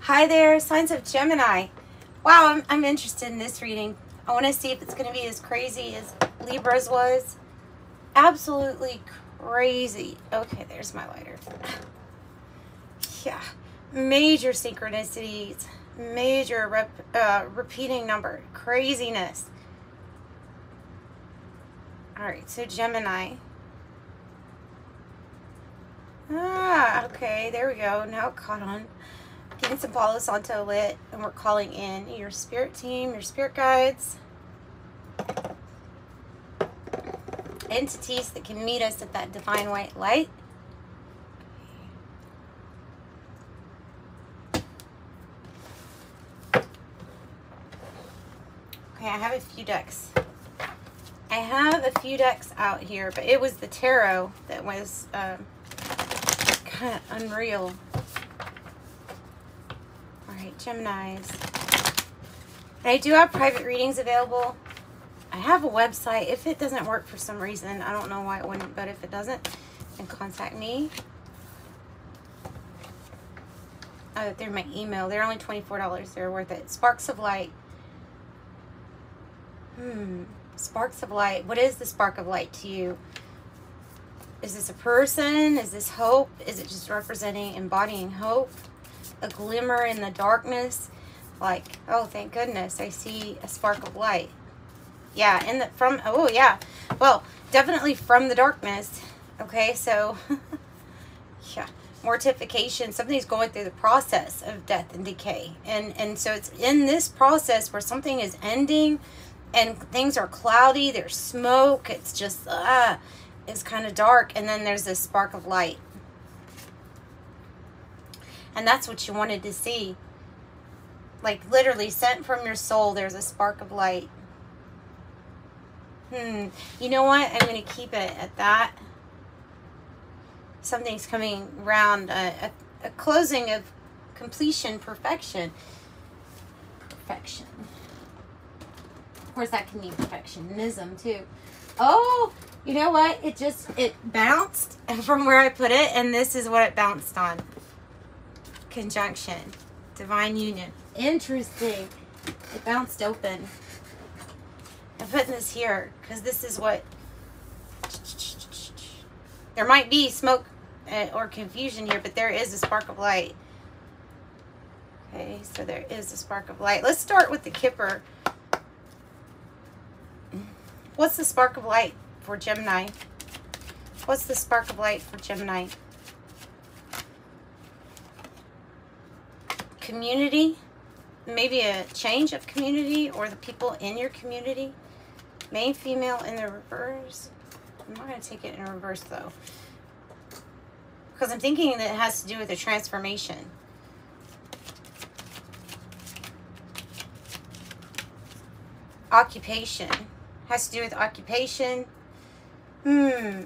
Hi there, signs of Gemini. Wow, I'm, I'm interested in this reading. I want to see if it's going to be as crazy as Libra's was. Absolutely crazy. Okay, there's my lighter. Yeah, major synchronicities, major rep, uh, repeating number, craziness. All right, so Gemini. Ah, okay, there we go. Now caught on. Getting some Palo Santo lit, and we're calling in your spirit team, your spirit guides, entities that can meet us at that divine white light. Okay, I have a few decks. I have a few decks out here, but it was the tarot that was um, kind of unreal. Right, Geminis. And I do have private readings available. I have a website. If it doesn't work for some reason, I don't know why it wouldn't, but if it doesn't, then contact me. Uh, they're my email. They're only $24. They're worth it. Sparks of Light. Hmm. Sparks of light. What is the spark of light to you? Is this a person? Is this hope? Is it just representing, embodying hope? A glimmer in the darkness? Like, oh, thank goodness, I see a spark of light. Yeah, in the, from, oh, yeah. Well, definitely from the darkness. Okay, so, yeah mortification something's going through the process of death and decay and and so it's in this process where something is ending and things are cloudy there's smoke it's just ah it's kind of dark and then there's this spark of light and that's what you wanted to see. Like literally sent from your soul there's a spark of light. Hmm. You know what? I'm going to keep it at that. Something's coming around a, a, a closing of completion perfection. Perfection. Of course, that can mean perfectionism too. Oh, you know what? It just, it bounced from where I put it, and this is what it bounced on. Conjunction. Divine union. Interesting. It bounced open. I'm putting this here, because this is what... There might be smoke uh, or confusion here, but there is a spark of light. Okay, so there is a spark of light. Let's start with the Kipper. What's the spark of light for Gemini? What's the spark of light for Gemini? Community. Maybe a change of community or the people in your community. Main, female in the reverse. I'm not going to take it in reverse though. Because I'm thinking that it has to do with a transformation. Occupation. Has to do with occupation. Hmm.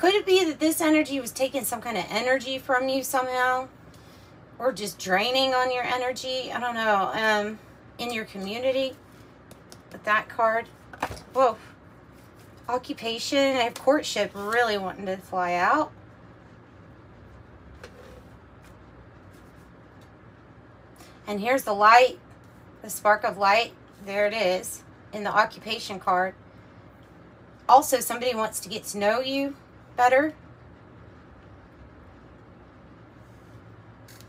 Could it be that this energy was taking some kind of energy from you somehow? Or just draining on your energy? I don't know. Um, in your community? With that card. Whoa. Occupation. I have courtship really wanting to fly out. And here's the light the spark of light, there it is in the occupation card. Also, somebody wants to get to know you better.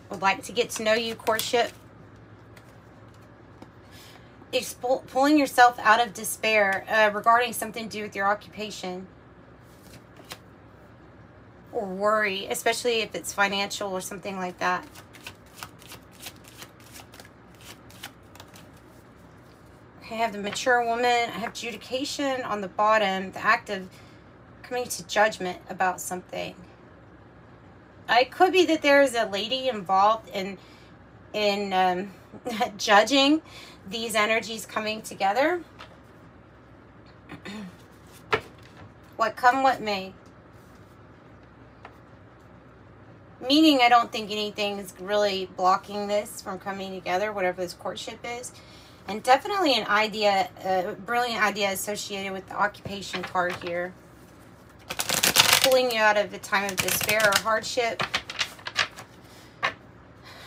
Would like to get to know you, courtship. Pulling yourself out of despair uh, regarding something to do with your occupation or worry, especially if it's financial or something like that. I have the mature woman. I have adjudication on the bottom, the act of coming to judgment about something. It could be that there is a lady involved in in um, judging these energies coming together. what come what may. Meaning I don't think anything is really blocking this from coming together, whatever this courtship is. And definitely an idea, a brilliant idea associated with the occupation card here. Pulling you out of a time of despair or hardship.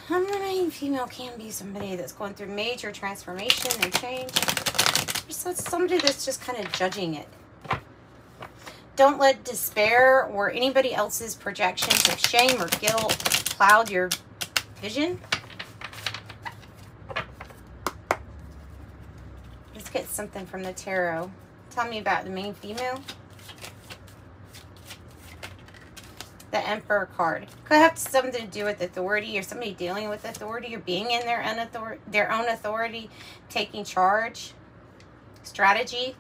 The main female can be somebody that's going through major transformation and change. So it's somebody that's just kind of judging it. Don't let despair or anybody else's projections of shame or guilt cloud your vision. Let's get something from the tarot. Tell me about the main female. The Emperor card. Could have something to do with authority or somebody dealing with authority or being in their own authority, their own authority, taking charge, strategy.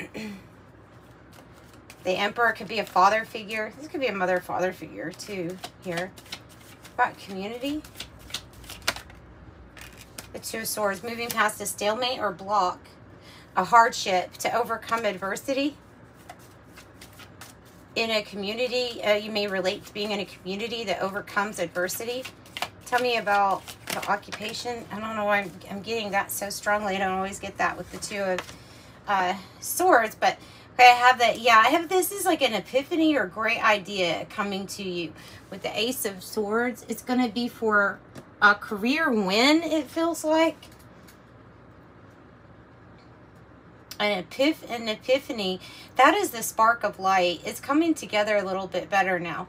the Emperor could be a father figure. This could be a mother father figure too here. About community. The Two of Swords, moving past a stalemate or block, a hardship to overcome adversity in a community, uh, you may relate to being in a community that overcomes adversity. Tell me about the occupation. I don't know why I'm, I'm getting that so strongly. I don't always get that with the two of uh, swords, but okay, I have that. Yeah, I have this is like an epiphany or great idea coming to you with the ace of swords. It's going to be for a career win, it feels like. An, epiph an epiphany, that is the spark of light. It's coming together a little bit better now.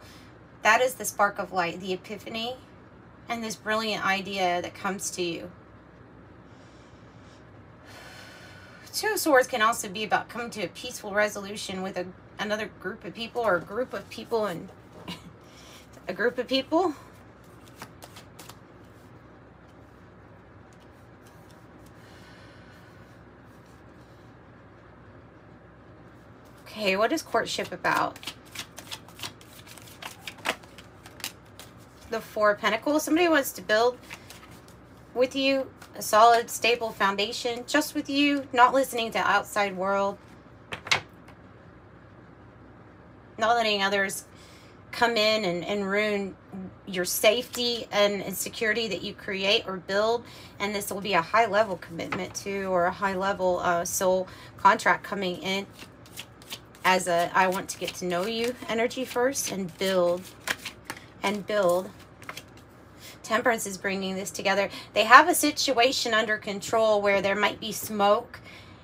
That is the spark of light, the epiphany, and this brilliant idea that comes to you. Two of Swords can also be about coming to a peaceful resolution with a, another group of people or a group of people and a group of people Okay, what is courtship about? The Four Pentacles. Somebody wants to build with you a solid, stable foundation just with you, not listening to outside world, not letting others come in and, and ruin your safety and, and security that you create or build. And this will be a high level commitment to or a high level uh, soul contract coming in as a I want to get to know you energy first and build and build. Temperance is bringing this together. They have a situation under control where there might be smoke.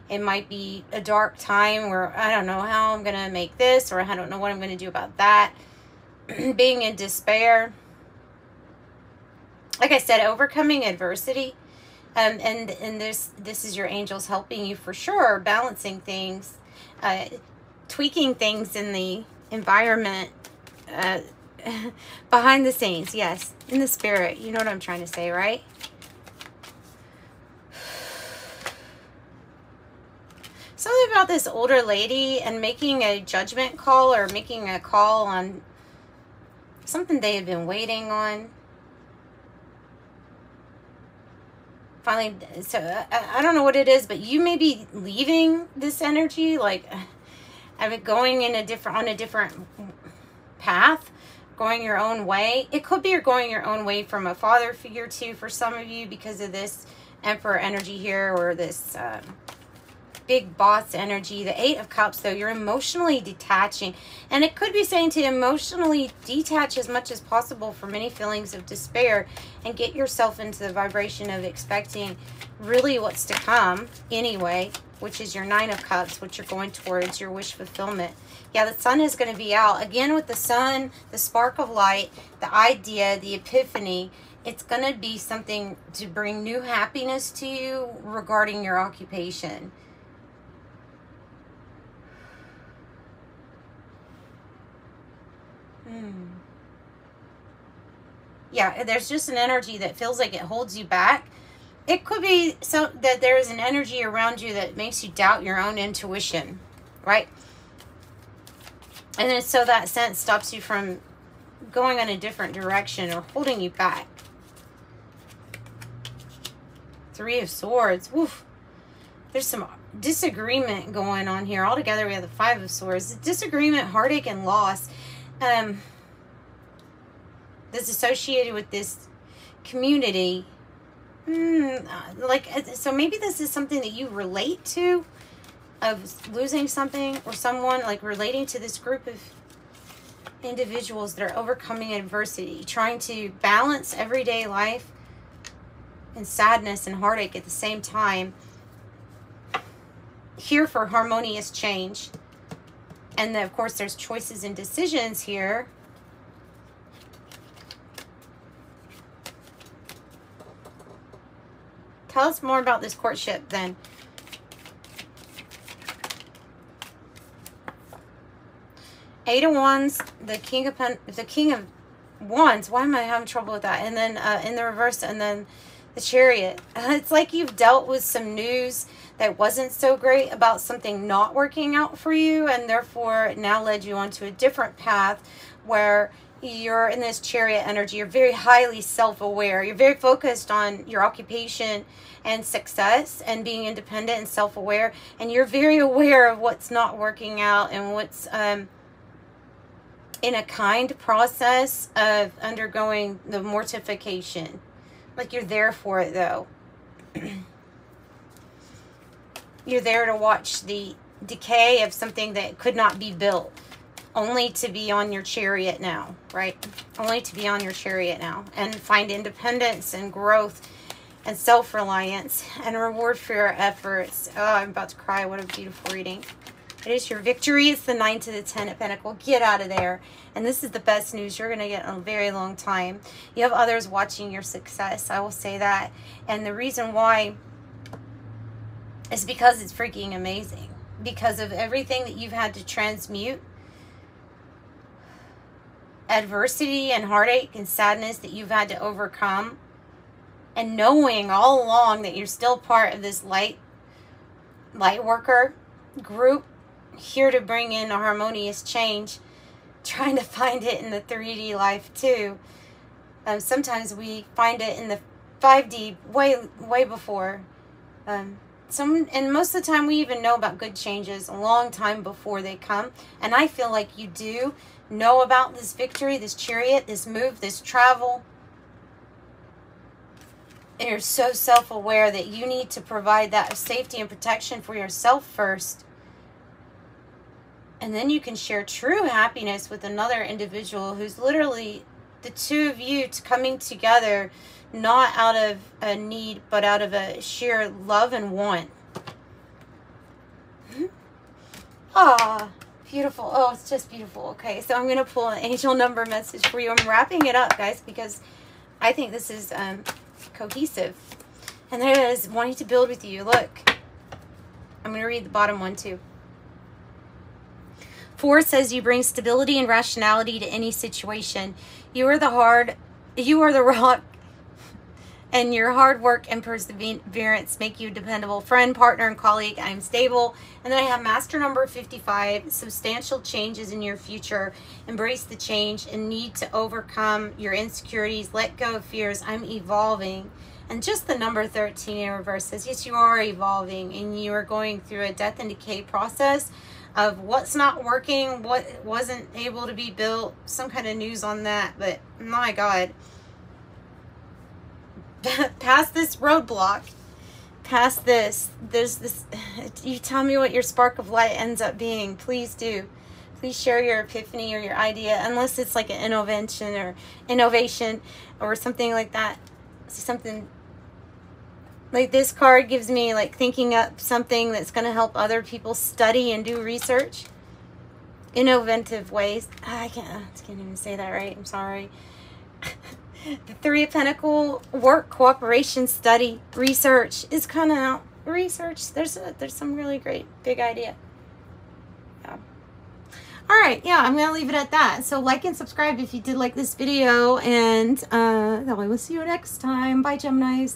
It might be a dark time where I don't know how I'm going to make this or I don't know what I'm going to do about that. Being in despair. Like I said, overcoming adversity. Um, and and this this is your angels helping you for sure, balancing things. Uh, tweaking things in the environment uh, behind the scenes. Yes, in the spirit. You know what I'm trying to say, right? Something about this older lady and making a judgment call or making a call on something they had been waiting on. Finally, so I, I don't know what it is, but you may be leaving this energy like of it going in a different on a different path going your own way. It could be you're going your own way from a father figure too for some of you because of this emperor energy here or this um, big boss energy the eight of cups. Though you're emotionally detaching. And it could be saying to emotionally detach as much as possible from any feelings of despair and get yourself into the vibration of expecting really what's to come anyway which is your nine of cups which you're going towards your wish fulfillment. Yeah the sun is going to be out. Again with the sun the spark of light the idea the epiphany it's going to be something to bring new happiness to you regarding your occupation. Hmm. yeah there's just an energy that feels like it holds you back it could be so that there is an energy around you that makes you doubt your own intuition, right? And then so that sense stops you from going in a different direction or holding you back. Three of Swords. Woof. There's some disagreement going on here. Altogether, we have the Five of Swords. Disagreement, heartache, and loss. Um, that's associated with this community Hmm, like, uh, so maybe this is something that you relate to of losing something or someone, like relating to this group of individuals that are overcoming adversity, trying to balance everyday life and sadness and heartache at the same time. Here for harmonious change. And then, of course, there's choices and decisions here. Tell us more about this courtship then. Eight of Wands, the King of Pen the King of Wands. Why am I having trouble with that? And then uh, in the reverse, and then the Chariot. It's like you've dealt with some news that wasn't so great about something not working out for you, and therefore now led you onto a different path where you're in this chariot energy. You're very highly self-aware. You're very focused on your occupation and success and being independent and self-aware. And you're very aware of what's not working out and what's um, in a kind process of undergoing the mortification. Like you're there for it though. you're there to watch the decay of something that could not be built. Only to be on your chariot now, right? Only to be on your chariot now and find independence and growth and self-reliance and reward for your efforts. Oh, I'm about to cry. What a beautiful reading. It is your victory. It's the 9 to the 10 at Pentacle. Get out of there. And this is the best news you're going to get in a very long time. You have others watching your success. I will say that. And the reason why is because it's freaking amazing. Because of everything that you've had to transmute. Adversity and heartache and sadness that you've had to overcome. And knowing all along that you're still part of this light light worker group here to bring in a harmonious change, trying to find it in the 3D life too. Um, sometimes we find it in the 5D way way before. Um, some and most of the time we even know about good changes a long time before they come. And I feel like you do know about this victory, this chariot, this move, this travel. And you're so self-aware that you need to provide that safety and protection for yourself first and then you can share true happiness with another individual who's literally the two of you coming together, not out of a need, but out of a sheer love and want. Ah, beautiful. Oh, it's just beautiful. Okay, so I'm going to pull an angel number message for you. I'm wrapping it up, guys, because I think this is um, cohesive. And there it is, wanting to build with you. Look, I'm going to read the bottom one, too. Four says you bring stability and rationality to any situation. You are the hard, you are the rock, and your hard work and perseverance make you a dependable friend, partner, and colleague. I am stable. And then I have master number 55, substantial changes in your future. Embrace the change and need to overcome your insecurities. Let go of fears. I'm evolving. And just the number 13 in reverse says, yes, you are evolving and you are going through a death and decay process of what's not working, what wasn't able to be built, some kind of news on that. But my God, past this roadblock, past this, there's this, you tell me what your spark of light ends up being. Please do. Please share your epiphany or your idea, unless it's like an innovation or innovation or something like that. Something like this card gives me like thinking up something that's going to help other people study and do research. Innovative ways. Ah, I can't, I can't even say that right. I'm sorry. The Three of Pentacle, work, cooperation, study, research is kind of research. There's a, there's some really great big idea. Yeah. All right, yeah, I'm going to leave it at that. So like and subscribe if you did like this video, and uh, we will see you next time. Bye, Geminis.